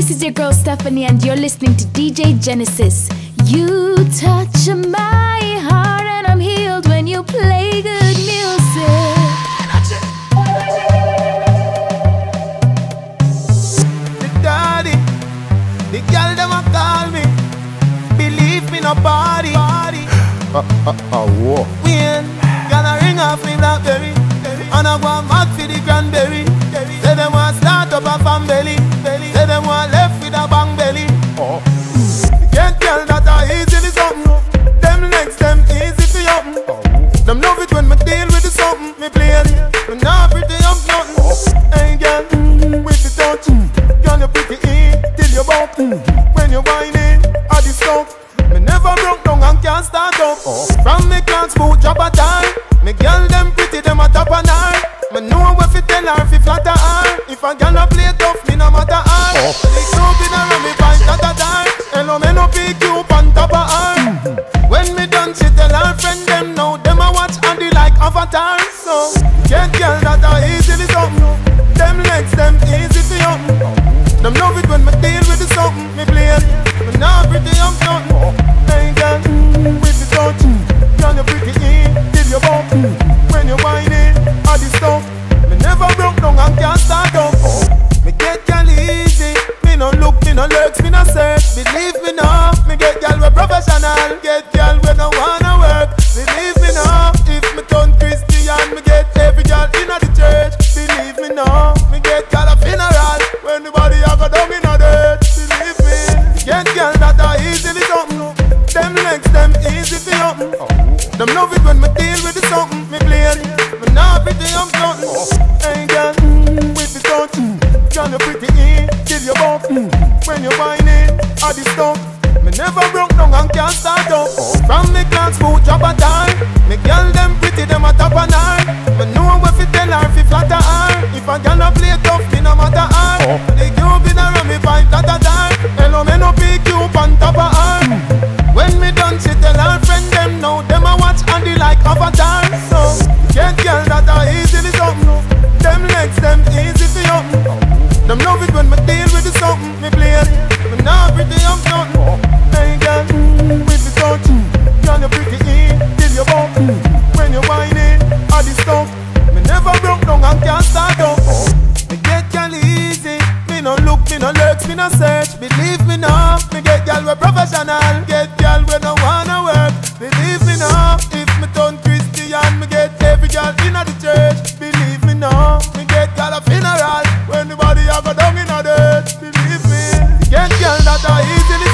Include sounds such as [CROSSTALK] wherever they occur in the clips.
This is your girl Stephanie, and you're listening to DJ Genesis. You touch my heart, and I'm healed when you play good music. The daddy, the girl them a call me. Believe me, nobody. Body. [GASPS] Uh, uh, uh, whoa. Her fi flatter her. If a girl a play tough, me no matter her. Oh. The club in a room, me find that a time. Hello, me no pick you up on top of her. Mm-hmm. When me done, she tell her friend them now. Them a watch and they like avatar. So can't girl that a easily something. Them legs, them easy for something. Oh. Them love it when me deal with the something. Me play it, me not pretty up nothing. Oh. Hey girl, with the touch, girl you pretty professional. Get girl we no wanna work. Believe me now, if me turn Christian, me get every girl inna the church. Believe me now, me get girl a funeral. When the body a go down inna dirt. Believe me, get girl that a easily something. Them legs, them easy for something. Them love it when me deal with the something. Me play it, me not pretty up nothing. Hey girl, with the touch, girl eh? you pretty in till you bump. When you whining, all the stuff. Never broke down and can't start up. From me class food drop a time. Me girl them pretty, them a top a nine. Me know what fi tell her fi flatter her. If a girl a play tough, me no matter her. The cube in room, me find that a time. Hello, me no pick you up on top of her. When me done, she tell her friend them now. Them a watch and they like avatar. So down and can't start up. Me get girl easy. Me no look, me no lurks, me no search. Believe me now, me get girl we professional. Get girl we no wanna work. Believe me now, if me turn Christian, me get every girl inna the church. Believe me now, me get girl a funeral. When the body a go down inna dirt. Believe me, get that a easily.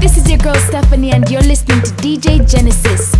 This is your girl Stephanie, and you're listening to DJ Genesis.